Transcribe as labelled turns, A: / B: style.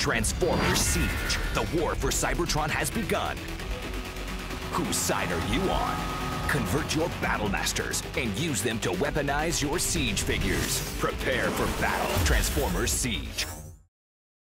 A: Transformers Siege. The war for Cybertron has begun. Whose side are you on? Convert your Battle Masters and use them to weaponize your Siege figures. Prepare for battle. Transformers Siege.